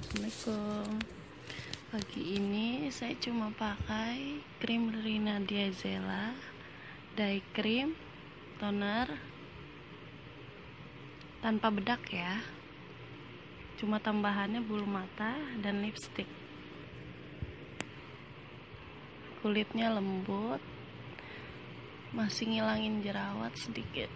Assalamualaikum. Pagi ini saya cuma pakai krim dari Nadia day cream, toner Tanpa bedak ya. Cuma tambahannya bulu mata dan lipstick. Kulitnya lembut Masih ngilangin jerawat sedikit.